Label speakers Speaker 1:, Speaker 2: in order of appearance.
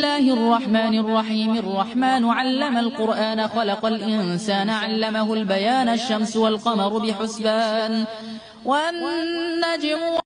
Speaker 1: الله الرحمن الرحيم. الرحمن علم القرآن خلق الإنسان علمه البيان الشمس والقمر بحسبان. والنجم